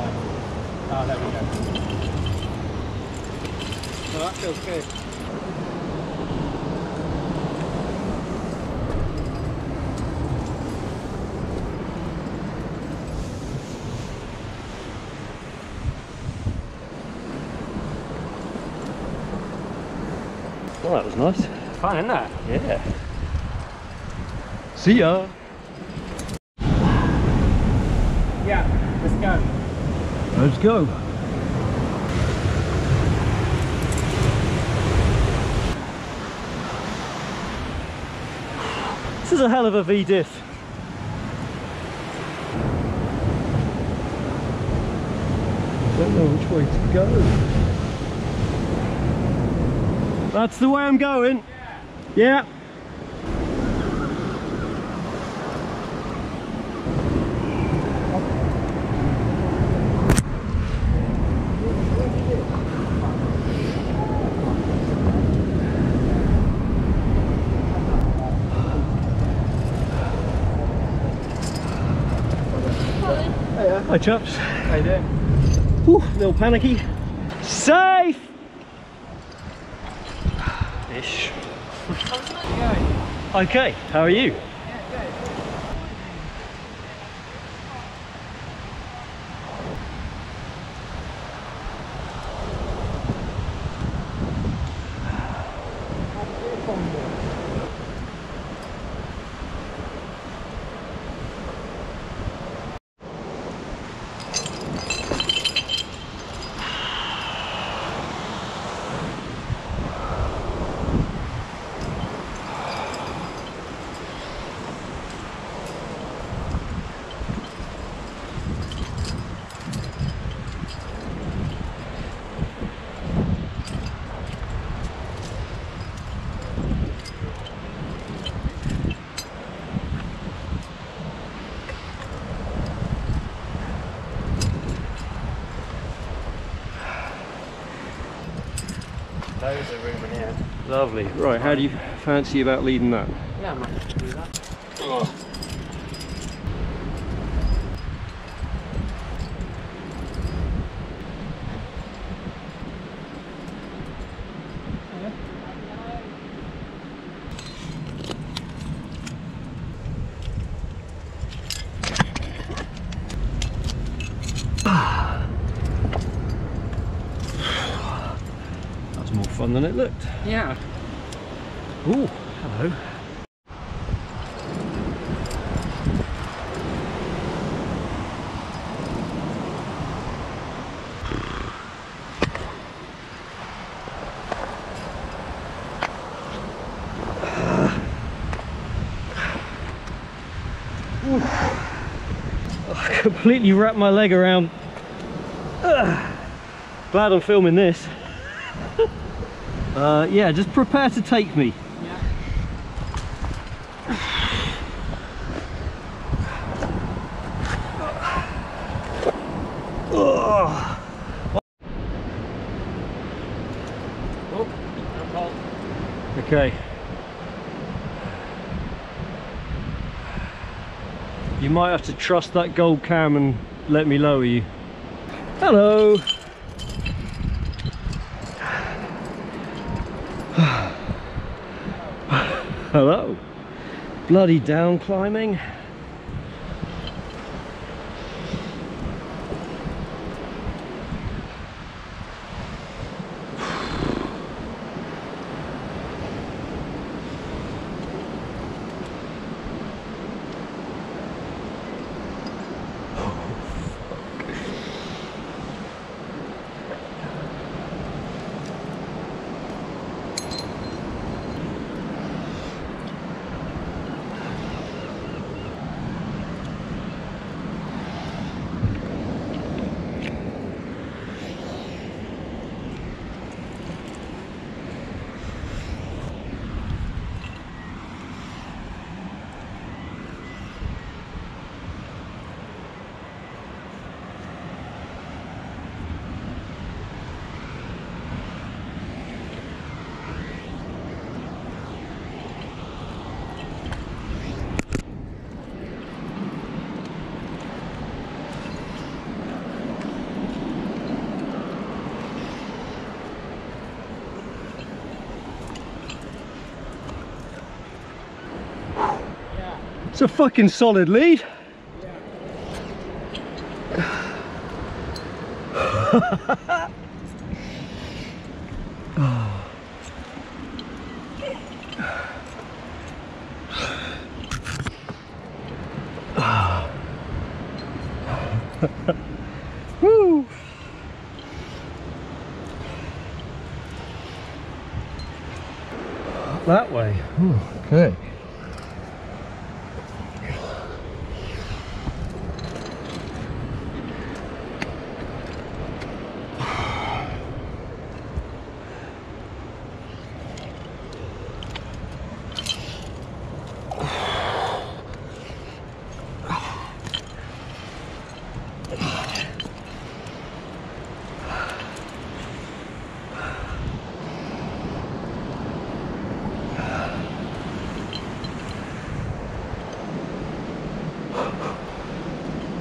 Oh, there we go. So that feels good. Well, that was nice. Fun, isn't it? Yeah. See ya. Yeah, let's go. Let's go. This is a hell of a V-diff. Don't know which way to go. That's the way I'm going. Yeah. Hi chaps. How you doing? Whew, a little panicky. Safe! Ish. Okay, how are you? Loads of room in here. Lovely. Right, how do you fancy about leading that? Yeah, I'm happy to do that. That's more fun than it looked. Yeah. Ooh, hello. I completely wrapped my leg around. Ugh. Glad I'm filming this. Uh, yeah, just prepare to take me. Okay. You might have to trust that gold cam and let me lower you. Hello. Hello. Bloody down climbing. It's a fucking solid lead. That way. Okay.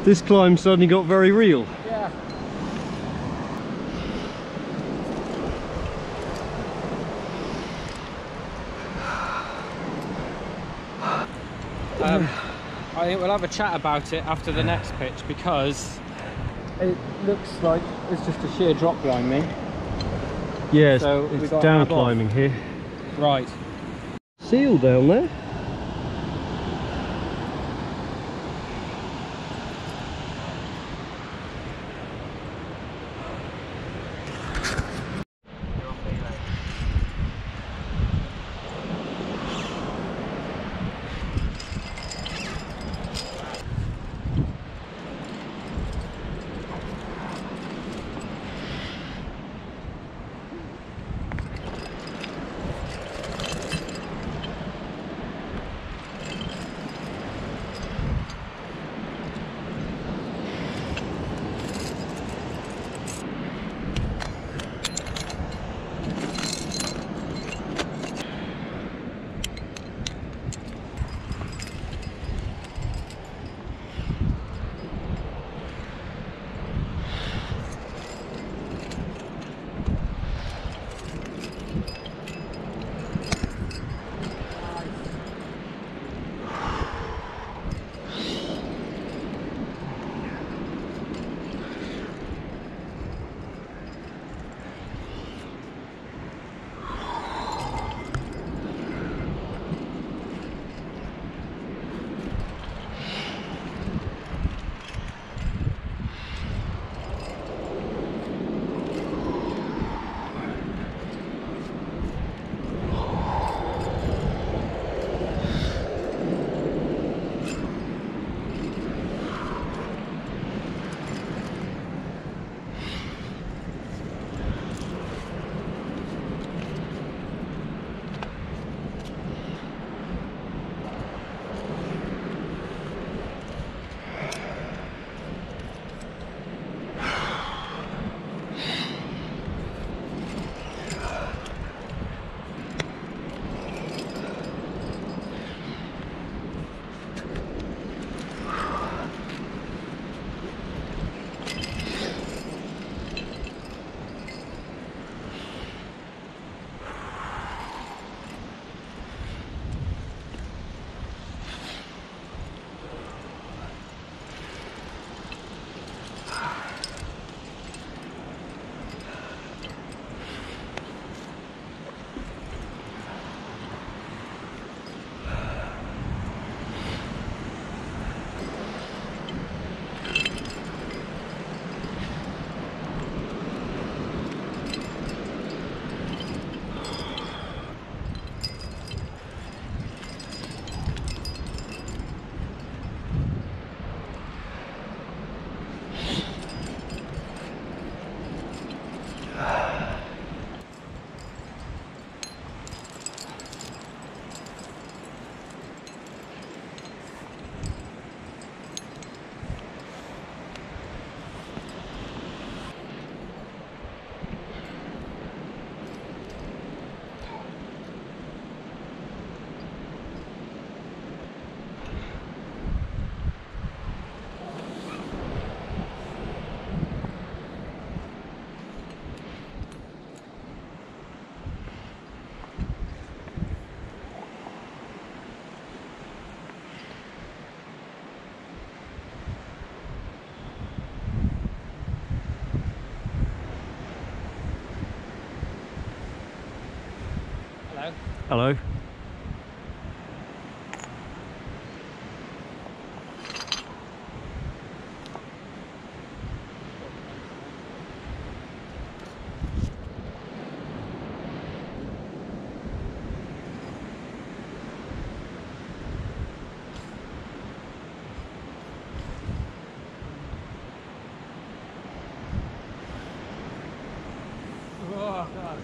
This climb suddenly got very real. Yeah. Um, I think we'll have a chat about it after the next pitch because it looks like it's just a sheer drop behind me. Yes, So we it's down ab off. climbing here. Right. Seal down there. Hello. Oh, God.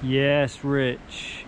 Yes, Rich.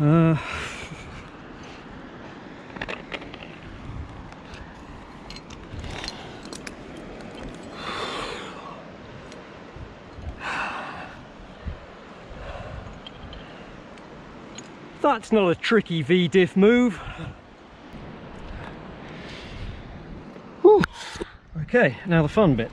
Uh, that's not a tricky V-diff move. Whew. Okay, now the fun bit.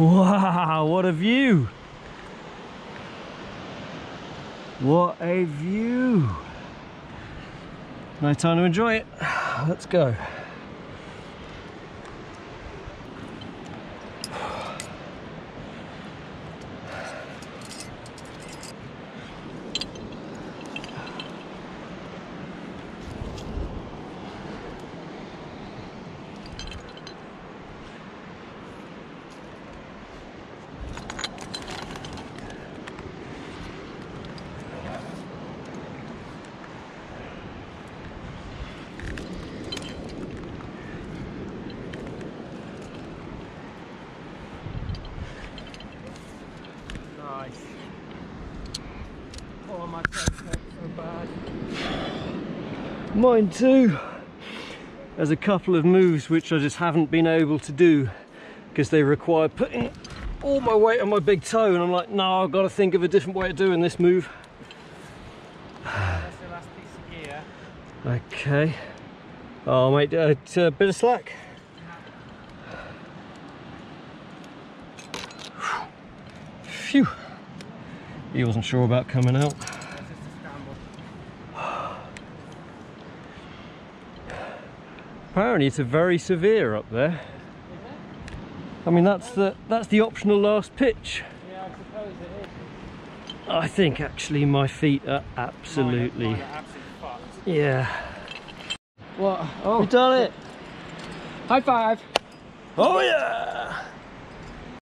Wow, what a view! What a view! No time to enjoy it. Let's go. Nice. Oh, my so bad. Mine too. There's a couple of moves which I just haven't been able to do because they require putting all my weight on my big toe and I'm like, no, I've got to think of a different way of doing this move. That's the last piece of gear. Okay. Oh mate, uh, it's a bit of slack. Phew. He wasn't sure about coming out. That's just a scramble. Apparently it's a very severe up there. I mean that's the that's the optional last pitch. Yeah, I suppose it is. I think actually my feet are Mine absolutely oh, are, mine are absolutely fucked. yeah. What? Oh, We done it. high five. Oh yeah.